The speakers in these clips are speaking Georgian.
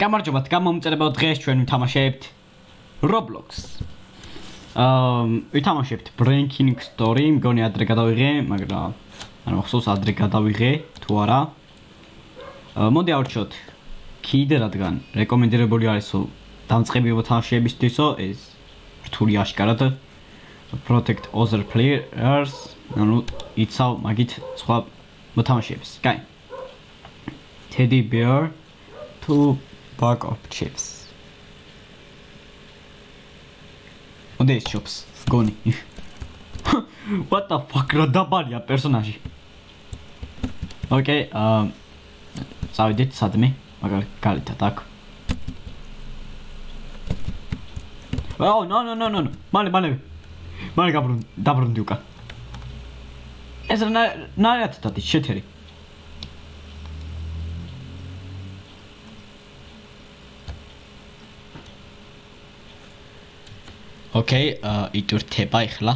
გამარჯობათ, გამომწერებო დღეს ჩვენ ვთამაშებთ Roblox. აა, ვთამაშებთ Breaking Story, მგონი ადრე გადავიღე, მაგრამ ანუ ხსოვს ადრე გადავიღე თუ არა. აა, მოდი ავრჩიოთ. კიდე რადგან რეკომენდირებული არისო დამწყებიო თამაშებისთვისო ეს რთული აშკარად protect other players, ანუ იცავ მაგით სხვა მოთამაშეებს. კაი. Teddy Bear to bag of chips. What is chips? Goni. What the fuck რა დაბალია პერსონაჟი. Okay, um წავიდეთ სადმე, მაგალ გალითად აქ. Oh, no, no, no, no. მალე, მალე. მალე გაბრუნ, დაბრუნდი უკან. ეს რა ნაიათ დადი შეთერი. ოკეი, აა იტვირთება ახლა.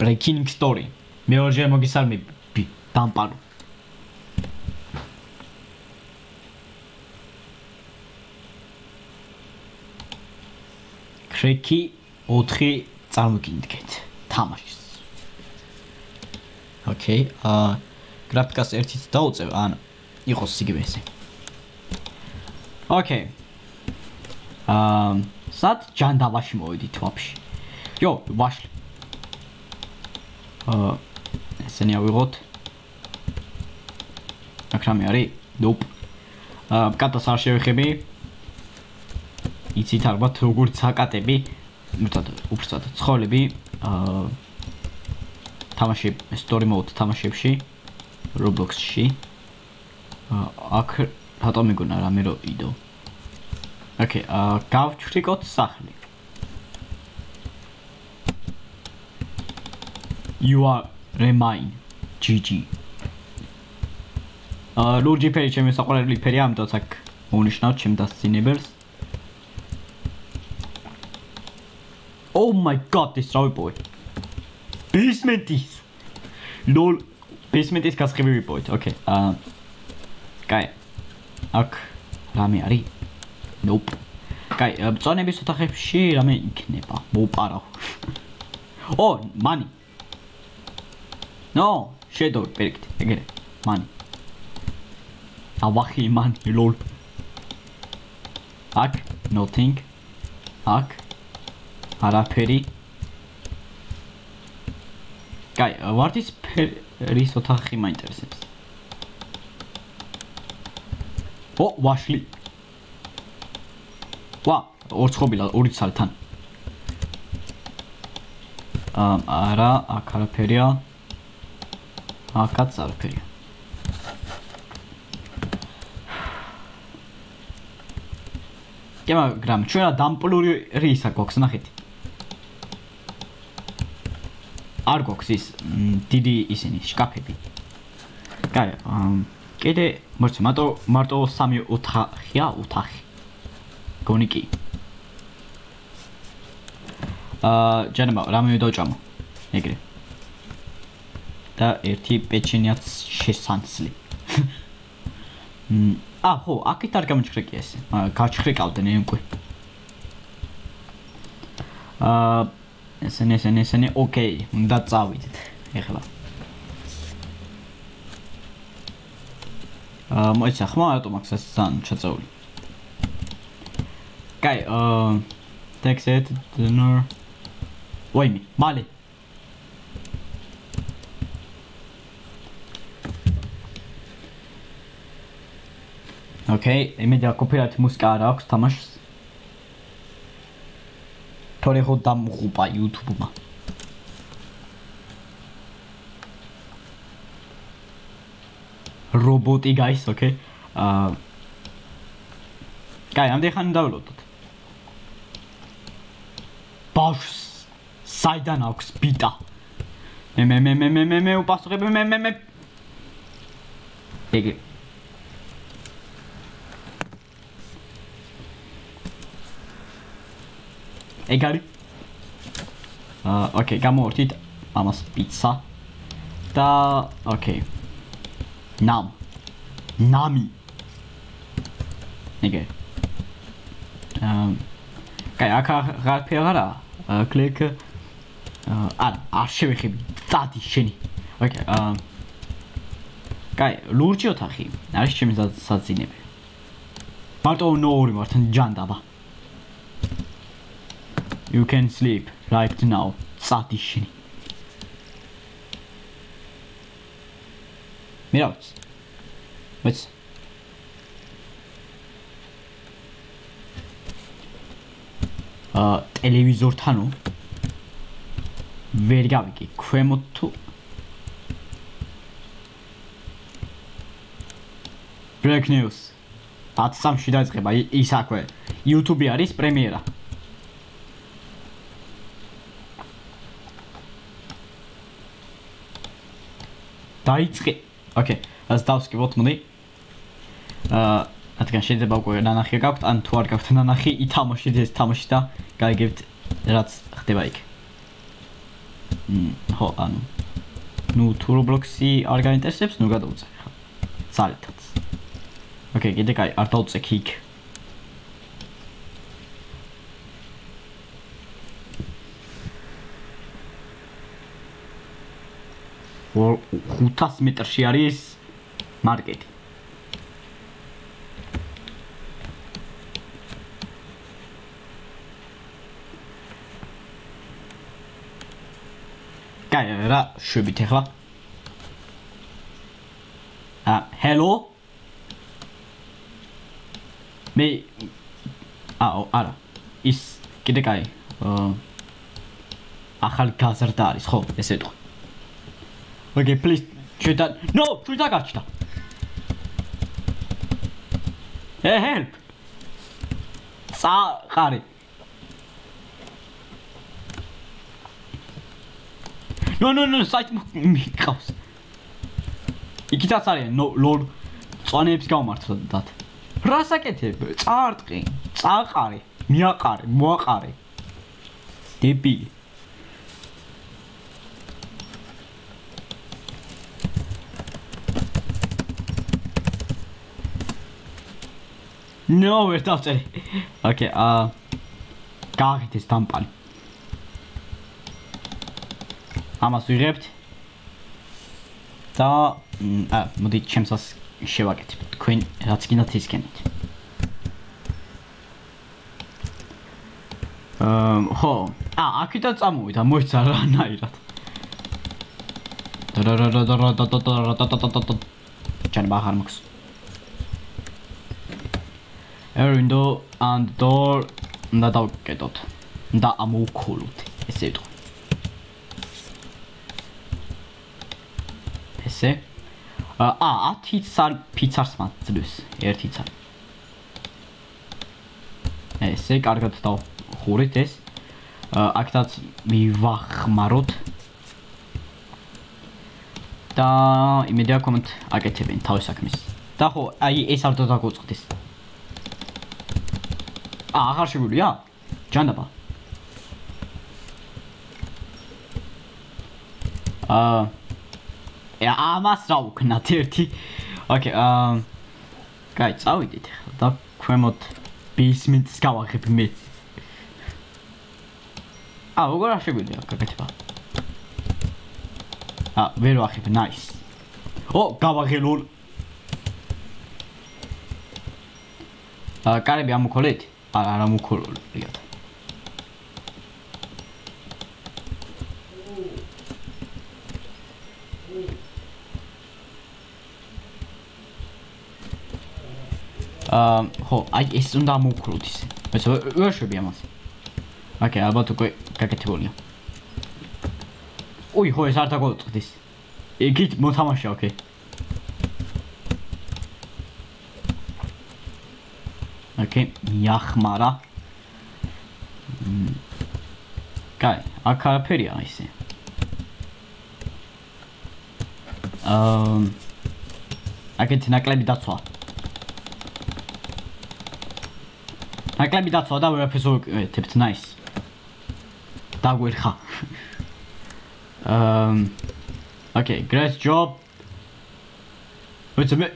Breaking story. მე ორჯერ მოგისალმები დამპალო. კრეკი 4 წარმოგინდგეთ თამაშს. ოკეი, აა გრაფიკას ერთით დაუწევ, ან იყოს იგივე ესე. ოკეი. აა სად ჯანდავაში მოვიდით ვაფშე? იო ვაშლი. აა ესენი ავიღოთ. აკრამი არის? ნოპ აა კატას არ შევეხები. იცით ალბათ როგორც აკატები მეთად უბრალოდ ცხოველები. აა თამაში story mode თამაშებში Roblox-ში. აა აქ რატომ მიგონა? რამე რო იდო Okay, uh გავჩრიკოთ სახლი. You are remain. GG. აა ლურჯი ფერი ჩემი საყვარელი ფერი ამიტომ აქ მონიშნავ ჩემ დასწინებელს. Oh my god, this raw boy. Basement is. Lol. Basement is გასხები ვიპოვეთ. Okay. აა კაი. აქ რამე არის? Nope. კაი, ბწონების ოთახებში რამე იქნება? მოპარავ. ო, მანი. No, shadow perfect. ეგრე. მანი. ავახი მანი, lol. აქ nothing. აქ არაფერი. კაი, ვარდის ფერის ოთახი მაინტერესებს. ო, ვაშლი. ვა, ორ ცხობილა, ორი ცალთან. აა, არა, აქ არაფერია. აქაც არაფერია. კემა გრამ, ჩვენა დამპლური რისა გვაქვს ნახეთ. არ გვაქვს ის დიდი ისინი შკაფები. კაი, კიდე მოიწე, მარტო მარტო სამი ოთახია, ოთახი. გონი კი. აა ჯანება რამე დავჭამო. ეგრე. და ერთი პეჩინიაც შესანცლი. ა ხო, აქეთ არ გამოჩხრეკი ესე. გაჩხრეკავდნენ ემკვი. აა ესენი ესენი ესენი ოკეი, უნდა წავიდეთ. ეხლა. აა მოიცა ხმა ავტომაქსას ძალიან ჩაწეული. კაი, აა it dinner. ვაიმე, მალე. ოკეი, იმედი კოპირაით მუსიკა არ აქვს თამაშს. თორე ხო დამღუპა YouTube-მა. რობოტი guys, ოკეი. აა კაი, ამდენ ხანი დავლოდოთ. ბავშვს საიდან აქვს ბიტა? მე მე მე მე მე მე მე უპასუხები მე მე მე. ეგ ეგ არის. აა ოკეი გამოვართით ამას პიცა. და ოკეი. ნამ. ნამი. იგე აა კაი აქ აღარ აღარა კლიკ აა არ შევეხები დადი შენი. ოკეი აა კაი ლურჯი ოთახი არის ჩემი საძინები მარტო ნოური მართან ჯანდაბა. You can sleep right now. სადი შენი. მირავთ მეც ტელევიზორთანო ვერ გავიკი ქვემოთ თუ. Break news. 13-ში დაიწყება ის აქვე. YouTube არის პრემიერა. დაიწყე ოკეი אז დავსკიბოთ მოდი. აა რადგან შეიძლება უკვე ნანახი გაქვთ ან თუ არ გაქვთ ნანახი ითამაშეთ ეს თამაში და გაიგებთ რაც ხდება იქ. მ ხო ანუ ნუ თუ რობლოქსი არ გაინტერესებს ნუ გადავწე ხა ძალითაც ოკეი კიდე კაი არ დავწე იქ. ო 500 მეტრში არის მარკეტი რა შვებით ახლა. ა ჰელო? მე აო არა. ის კიდე კაი ახალ გაზრდა არის ხო ესე ვთქვა. ოკეი პლიზ ჩვედა ნო ჩვედა გაჩნდა. ჰე ჰელპ საყარი ნო ნო ნო საიტი მიყავს. იქითაც არიან ლოლ წვანეებს გავმართდათ. რას აკეთებ? წაარტყი, წაყარე, მიაყარე, მოაყარე. დებილი. ნო ვერ დავწერე. ოკეი, აა გააკეთეს დამპანი. ამას ვიღებთ. და ა მოდი ჩემსას შევაკეთებ. თქვენ რაც გინდათ ისკენით აა ხო. ა აქიდან წამოვიდა მოიცა რანაირად ჩან ბახარ მაქს air window and door და დავკეტოთ და ამოვქოლოთ ესე ვიტყვი ესე. აა 10 სარ ფიცარს მაძლევს ერთი ცარ ესე კარგად დავხურით ეს. აქედაც მივახმაროთ. და იმედია კომენტ აკეთებენ თავის საქმეს. და ხო აი ეს არ დაგოწყდეს. ა აღარ შეგვიძლია? ჯანდაბა. აა ამას რა ვქნათ ერთი. ოკეი, აა კაი, წავიდით ახლა და ქვემოთ ბეისმენტს გავაღებ მე. აა, როგორ არ შეგვიძლია გაკეთება? აა, ვერ ვახებ, ნაის. ო, გავაღელო. აა, კარები ამოქოლეთ? არა მუქოლოლიათ აა ხო აი ეს უნდა მოვქროთ ისე. მეც ვერ შვები ამას. ოკეი ალბათ უკვე გაკეთებულია. უი ხო ეს არ დაგოწყდის იგით მოთამაშე ოკეი. ოკეი მიახმარა. კაი აქ არაფერია ისე. აა აკეთ ნაკლები დაცვა ნაკლები დაცვა და ვერაფერს ვუკეთებთ. ნაის. დაგვერხა. Um okay, great job. ვიცი მე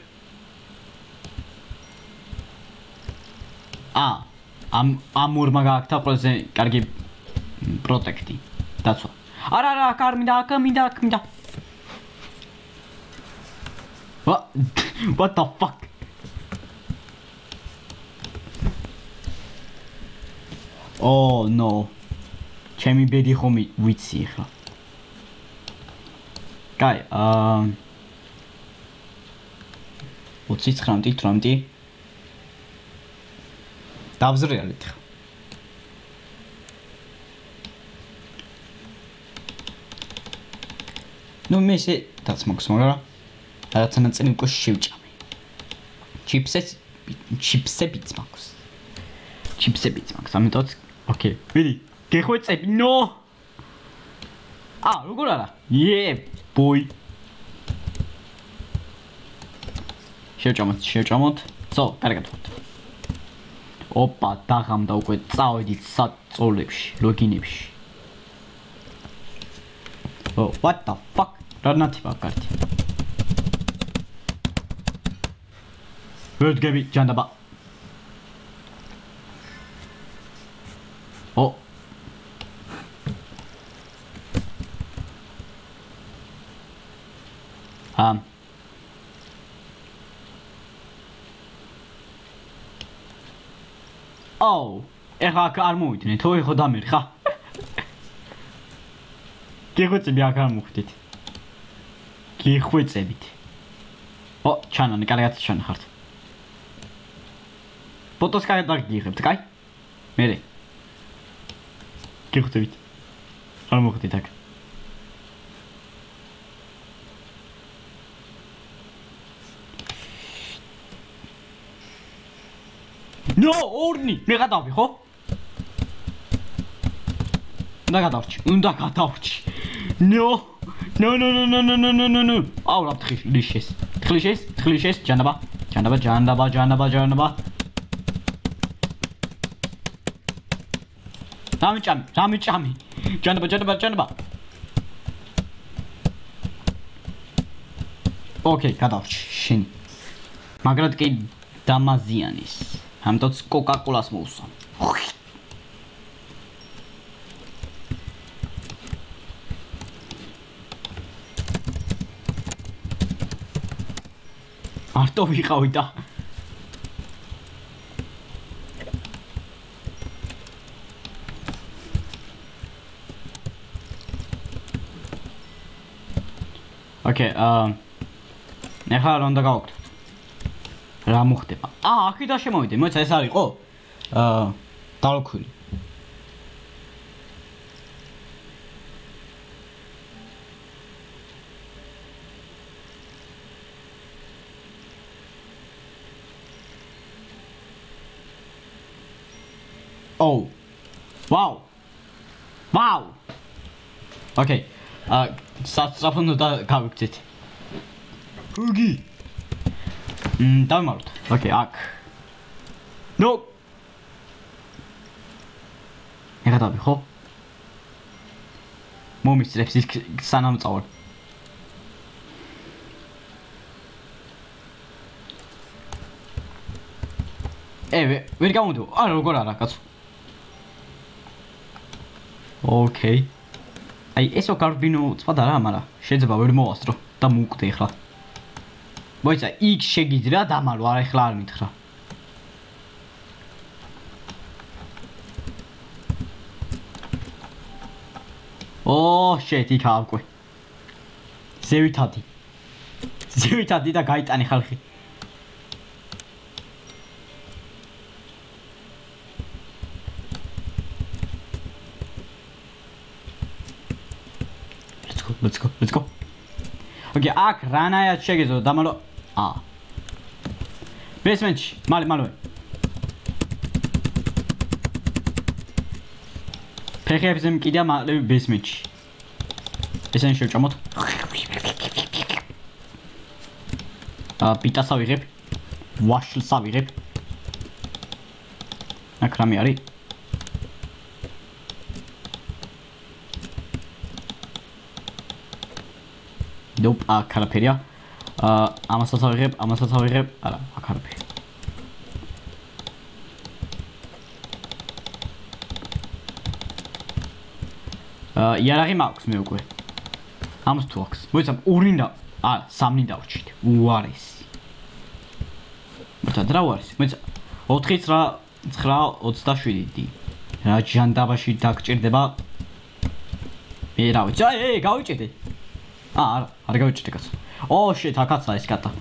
ა ამ ამ ორმა გააკეთა ყველაზე კარგი პროტექტი. დაცვა. არა არა, აქ არ მინდა, აქ მინდა, აქ მინდა. What? What the fuck? Oh no. ჩემი ბედი ხომ ვიცი ახლა. კაი აა 29 18 დავზრიალეთ ხა. Ну მე ესე დაც მაქვს მაგრამ რაღაცა ნაწილი უკვე შევჭამე. ჩიპსებს ჩიპსებიც მაქვს. ჩიპსებიც მაქვს ამიტომ ოკეი. ვიდი გეხვეწები? ნო! აა როგორ არა? ე ბოი. შევჭამოთ შევჭამოთ ცო კარგად ვთქვით ოპა დაღამდა უკვე წავედით საწოლებში ლოგინებში. ო what the fuck? რა ნათიბა კარტი ვერ გები ჯანდაბა ა აუ, ეხა აქ არ მოვიდნით, ოი ხო დამერხა. გიხვეწები აქ არ მოხვდით. გიხვეწებით. ო, ჩანან, კარგად ჩანხართ. ფოტოს კარგად არ გიღებთ, კაი? მერე. გიხვეწებით. არ მოხვდით აქ. ნო, ორნი, მე გადავი, ხო? უნდა გადავრჩი, უნდა გადავრჩი. ნო. ნო, ნო, ნო, ნო, ნო, ნო, ნო, ნო. აუ, რა თხილიშეს. თხილიშეს, თხილიშეს, ჯანდაბა. ჯანდაბა, ჯანდაბა, ჯანდაბა, ჯანდაბა. რამე ჭამი, რამე ჭამი. ჯანდაბა, ჯანდაბა, ჯანდაბა. ოკეი, გადავრჩი შენ. მაგრამ კი დამაზიანის. Hän tots Coca-Cola smuussa. Ah, tovi äh, kautta. Okay, uh, jag har runda. რა მოხდება? აა, აქედან შემოვიდე, მოიცა ეს არისო? აა, დალოქვილი. ოუ. ვაუ. ვაუ. ოკეი. აა, საფონო და გავიქცეთ. გუგი. მ დამართ. ოკეი, აქ. ნო. ეხა დავი ხო? მომისწრებს ის სანამ წავალ. ე, ვერ გამოდო. არა, როგორ არა, კაცო. ოკეი. აი, ესო კარბინო წვადა რა, მაგრამ შეიძლება ვერ მოვასწრო და მოვკვდე ახლა. მოიცა იქ შეგიძლია დამალო არ ეხლა არ მითხრა. ო შეთ იქ ავკვე. ზევითადი. ზევითადი და გაიტანი ხალხი. Let's go let's go let's go ოკეი აქ რანაიად შეგეძლო დამალო ა. ბესმენტში მალე მალე. ფეხებზე მკიდა მალე ბესმენტში ესენ შევჭამოთ. ა პიტას ავიღებ ვაშლს ავიღებ აქ რამე არის ნოპ, აქ არაფერია. აა ამასაც ავიღებ, ამასაც ავიღებ. არა, აქ არაფერი. აა იარაღი მაქვს მე უკვე. ამას თუ აქვს. მოიცამ ორი და აა სამი დავრჩით. უარესი. მართლა რა უარესი? მოიცამ 4-ից რა 9:27-დი. რა ჯანდაბაში დაგჭირდება. მე რა ვიცი? აი, გავიჭედე. აა არა. არ გავიჭიდე კაცო. ო, შეთ, აკაცა ეს კატა.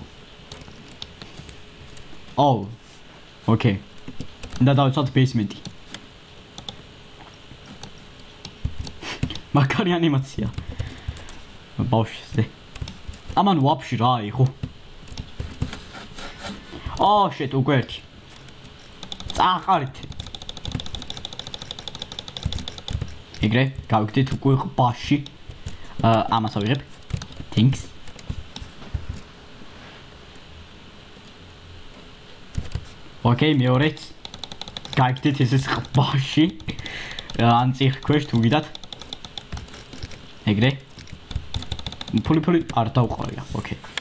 ო. ოკეი. და დავიცვათ ბეისმენტი. მაგარი ანიმაცია. ბავშვზე. ამან ვაფშე რა იყო? ო, შეთ, უკვე ერთი. წაყარით. ეგრე, გავიგდით უკვე ბაში. აა, ამას ავიღებ. Thanks. ოკეი, მეორეც. გაიგდით ეს ის ბაში. ან წიხ ქვეშ თუ გიდათ. ეგრე. ფული ფული არ დავყარია. ოკეი.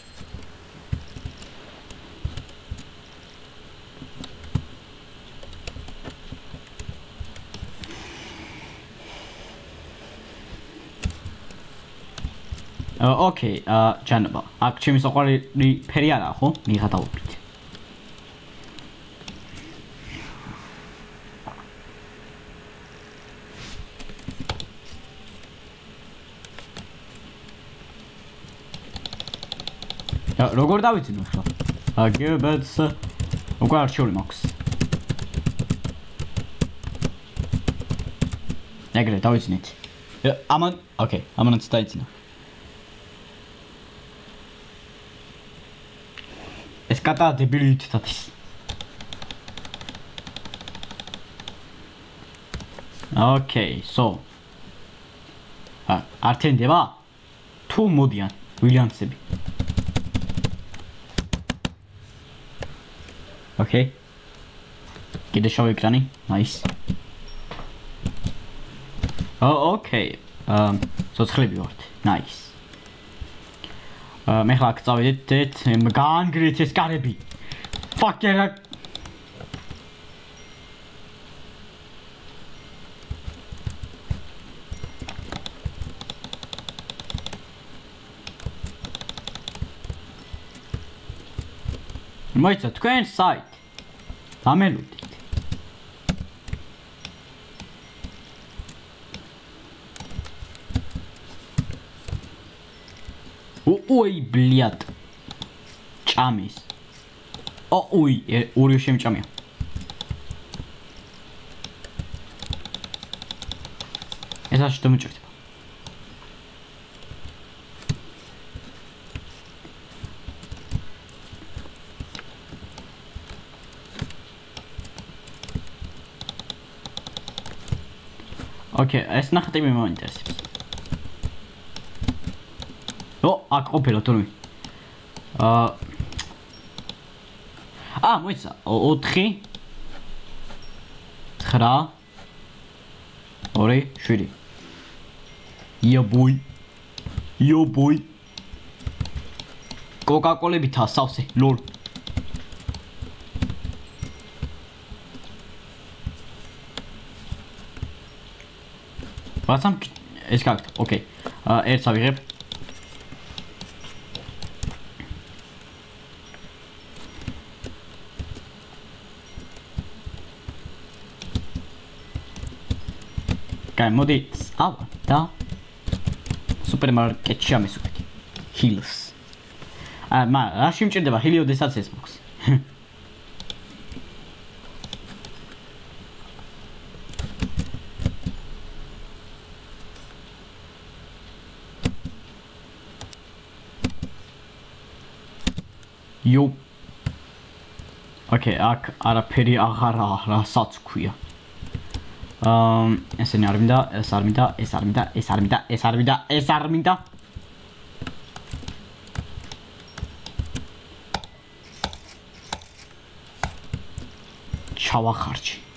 ოკეი, აა ჯანობა. აქ ჩემი საყვარელი ფერი არა ხო? მიღადაობით. ა როგორ დავიცინო ხო? აგებაც უკვე არჩეული მაქვს. ეგრე დავიცინეთ. ამან, ოკეი, ამანაც დაიცინა. კატა დებილი თითათის. ოკეი, so. ა, არტენდება? თუ მოდიან ვილიამსები. Okay. კიდე ეკრანი. Nice. Oh, okay. Um, ცოცხლები ვართ. Nice. մեղրակծավի դետ մգան գրիցես կարեբի ֆակերա Մայցա, դու կային սայտ, համելուտ դիտ։ ой блядь ჭამის ო ой ორი შემჭამია ეს ასე დამჭერდა ოკეი, ეს ნახატი მე მოინტერესებს. ო, აქ ყოფილა თორმე. აა აა, მოიცა, 4 9 2 7 იო ბუი იო ბუი კოკაკოლებითა სავსე ლოლ რაცამ ეს გაქვთ? ოკეი. აა ერთს ავიღებ. კაი, მოდი. ავა, და სუპერმარკეტში ამისუქეთ. ჰილს. აა, მა, რა შემჭირდება ჰილიოდესაც ეს მოხს? იო ოკეი აქ არაფერი აღარა რასაც ქვია აა ესენი არ მინდა ეს არ მინდა ეს არ მინდა ეს არ მინდა ეს არ მინდა ეს არ მინდა ჩავახარჯი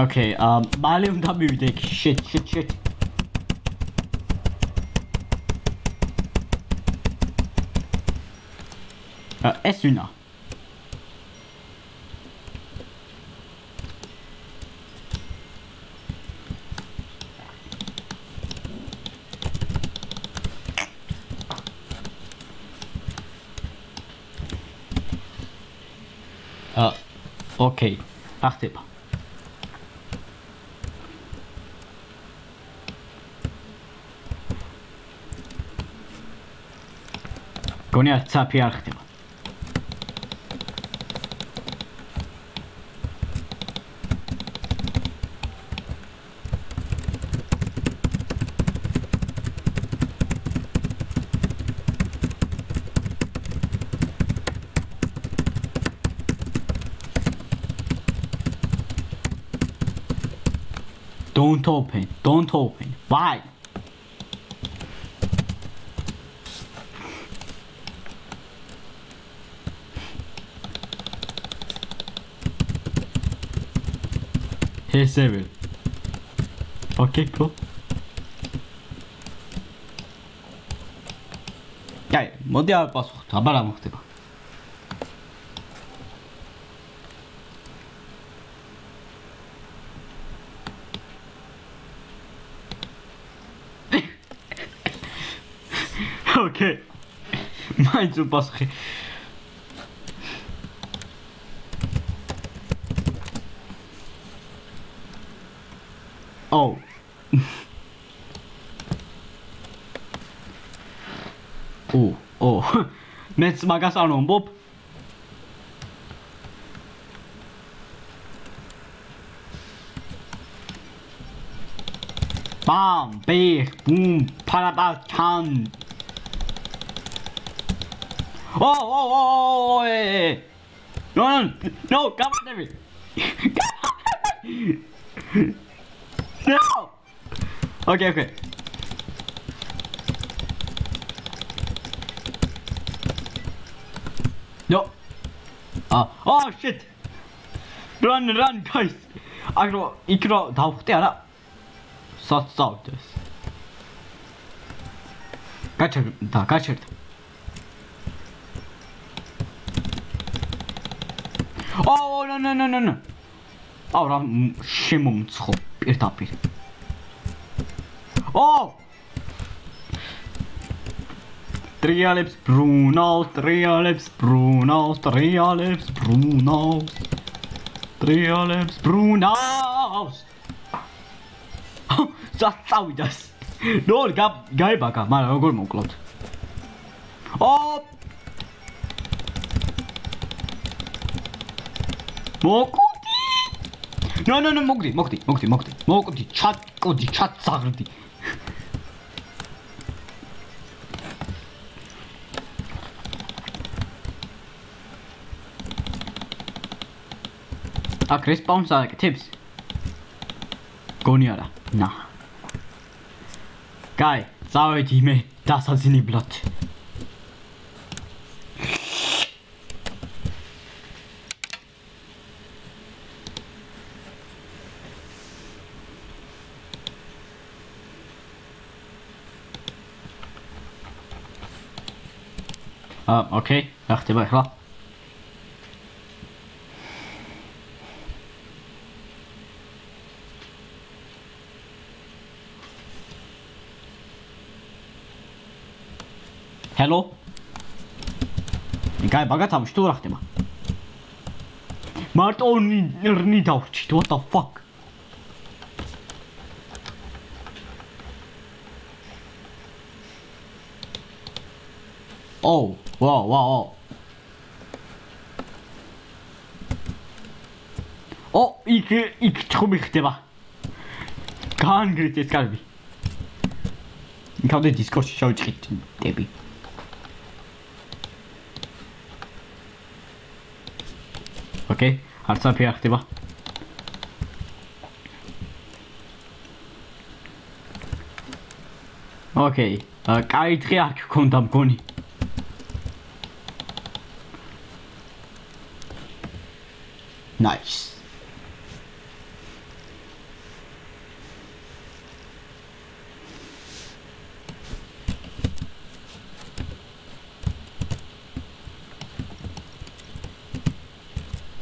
Okay, um, მალე უნდა მივიდე იქ. Shit, shit, shit. ეს ვინა? აა ოკეი, ახტება. გონია ცაფი არ ხდება. Don't open. Don't open. Why? Here's David. Okay, cool. يعني مضيع الباسورد عبارة عن مختبر მოხდება? ოკეი. მაინც უპასუხე. Oh. ო, ო. მეც მაგას არ მომბობ. ბამ, ბი, ბუმ, პარაპა, ჩან. ო, ო, ო, ო, ე. No, no, no, გამოდები. No. Okay, okay. No. Ah, oh shit. Run, run, guys. აგრო იქ რო დავხვდე არა? საწავდეს. გაჩერ და გაჩერდა. Oh, no, no, no, no, no. აუ რა შემომცხო პირდაპირ. ო! ტრიალებს ბრუნო, ტრიალებს ბრუნო, ტრიალებს ბრუნო. ტრიალებს ბრუნო. წაწავიდას. ნო, გაიბაგა, მაგრამ როგორ მოკლოთ? მოკო ნო ნო ნო მოგდი მოგდი მოგდი მოგდი მოგდი ჩატკოდი ჩაცაღრდი აკ რესპაუნს აკეთებს? გონი არა. ნა კაი წავედი მე დასაძინებლად აა ოკეი, რა ხდება ახლა? ჰელო? იგაი ბაგათავში თუ რა ხდება? მარტო რნი დავრჩით, what the fuck? Oh, wow, wow, wow. ო, იქ იქ ცხობი ხდება. გაანგრით ეს კალბი. იქამდე დისკორდში შევჭრით დები. ოკეი, არც არ ფიახდება. ოკეი, კაი დღე აქ გქონდა მგონი. Nice.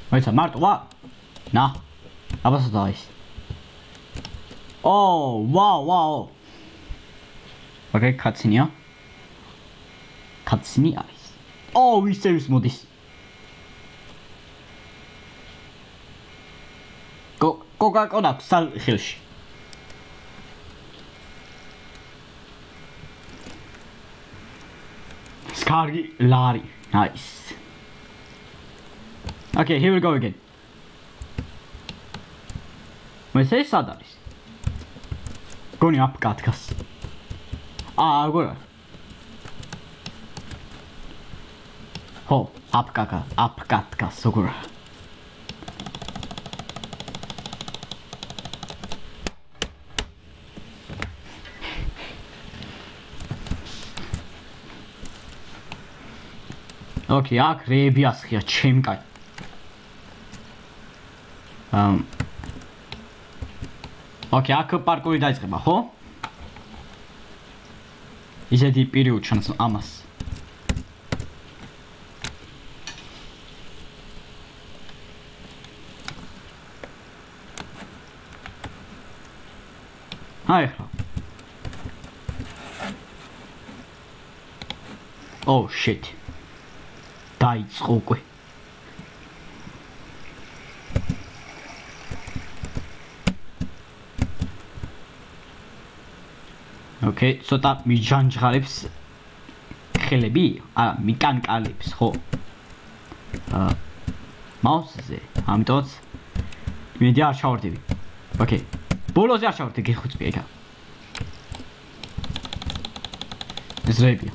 მოიცა მარტო ვა ნა აბასა და ის ო ვაუ ვაუ ოკეი კაცინია კაცინი არის ო ვისე ვის მოდის კოკა-კოლა სალ ხელში სკარგი ლარი nice Okay, here we go again. მე სად არის? გონი აპ კატკას. აა, აგორა. ხო, აპ კაკა, აპ კატკას, ოკეი, აქ რეები ასხია, ჩემ კაი. ამ ოკეი, აქ პარკური დაიწყება, ხო? ისეთი პირი უჩანს ამას. აი ხო. Oh shit. დაიწყო უკვე. ოკეი, ცოტა მიჯანჯღალებს ხელები, აა მიკანკალებს, ხო? აა მაუსზე, ამიტომაც იმედი არ ჩავარდები. ოკეი. ბოლოზე არ ჩავარდე, გიხუწბი ეგა. ეს რეებია.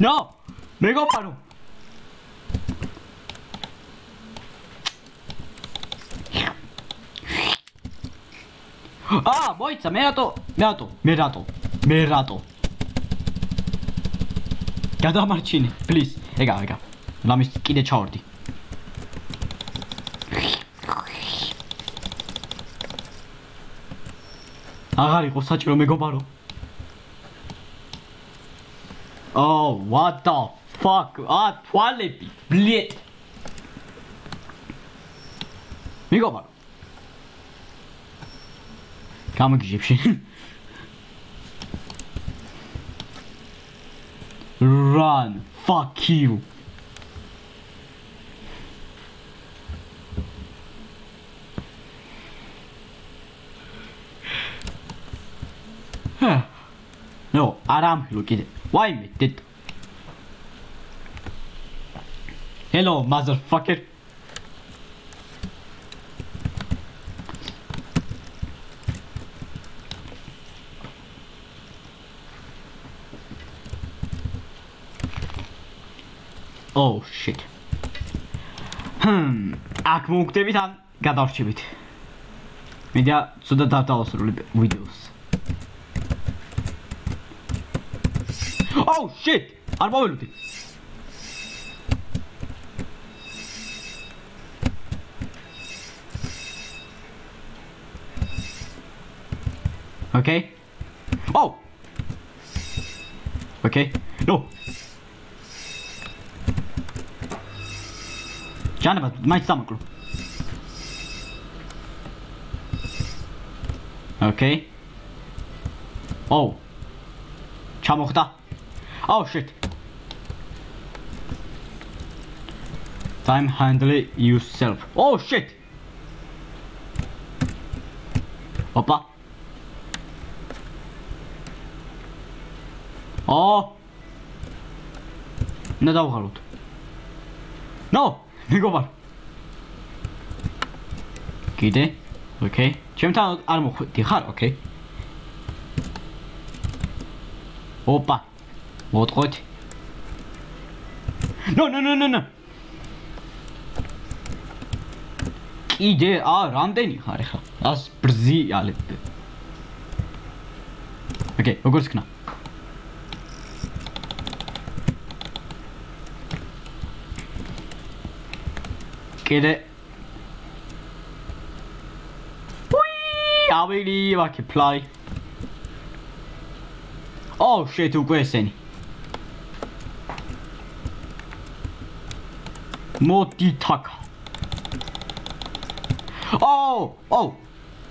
ნო! მეგობარო. აა, მოიცა, მე რატო? მე რატო? მე რატო? მე რატო? გადამარჩინე, პლიზ. ეგა, ეგა. ლამის კიდე ჩავარდი. აღარ იყო საჭირო მეგობარო. Oh, what the fuck? Ah, თვალები, ბლიეთ. მეგობარო. Comic Egyptian. Run! Fuck you! no, Aram, look at it. Why me did? Hello, motherfucker. Oh shit. Hmm, აქ მოვკვდებით ან გადავრჩებით. მიდია ცუდა დავდავასრული ვიდეოს. Oh shit! არ მოველოდი. Okay. Oh. Okay. No. Cannabis, my stomach. Okay. Oh. Çamurda. Oh shit. Time handle yourself. Oh shit. Hoppa. Oh. Ne dał halut. No. მეგობარ. კიდე ოკეი. ჩემთან არ მოხვდი ხარ ოკეი. ოპა მოტყოთ ნო ნო ნო ნო ნო. კიდე ა რამდენი ხარ ახლა ას ბრძი ალებ ოკეი როგორ იქნა კიდე უი ავილი ვაკი ფლაი. ო შეთ უკვე ესენი. მოდი თაკა ო ო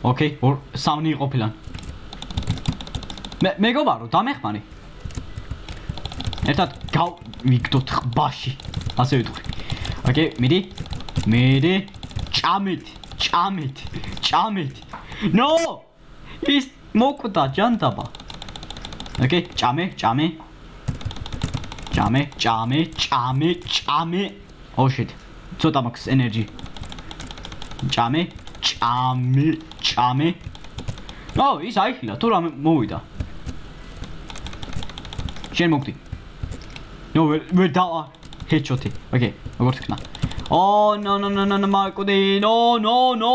ოკეი ორ სამნი ყოფილან. მე მეგობარო დამეხმარი ერთად გავიგდოთ ხბაში. ასე ვიტყვი. ოკეი მიდი მიდი ჭამეთ ჭამეთ ჭამეთ. ნო! ის მოკვდა ჯანდაბა. ოკეი ჭამე ჭამე. ჭამე ჭამე ჭამე ჭამე. ო შიტ ცოტა მაქვს ენერგი ჭამე ჭამე ჭამე. ო ის აიხილა თუ რამე მოვიდა. შენ მოგდი. ნო ვერ და ჰედშოტი ოკეი როგორ თქნა ო ნო ნო ნო ნო მარკოდი ნო ნო ნო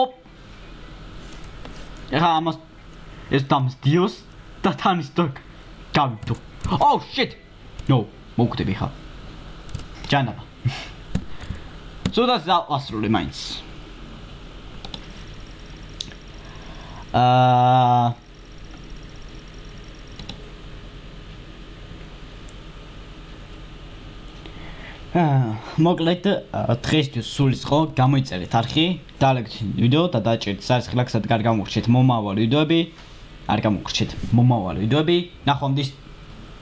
ეხა ამას ეს დამს დიოს და თანის დო გავიდო ო შიტ ნო მოგდები ხა ჯანაბა სულაც ასრული მაინც აა მოკლედ დღესთვის სულის ხო გამოიწერეთ არხი. დალეგთ ვიდეო და დაჭერთ სასხლაქსად კარ გამოგრჩეთ მომავალი ვიდეოები. არ გამოგრჩეთ მომავალი ვიდეოები. ნახვამდის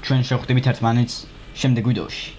ჩვენ შევხვდებით ერთმანეთს შემდეგ ვიდეოში